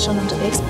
schon unterwegs?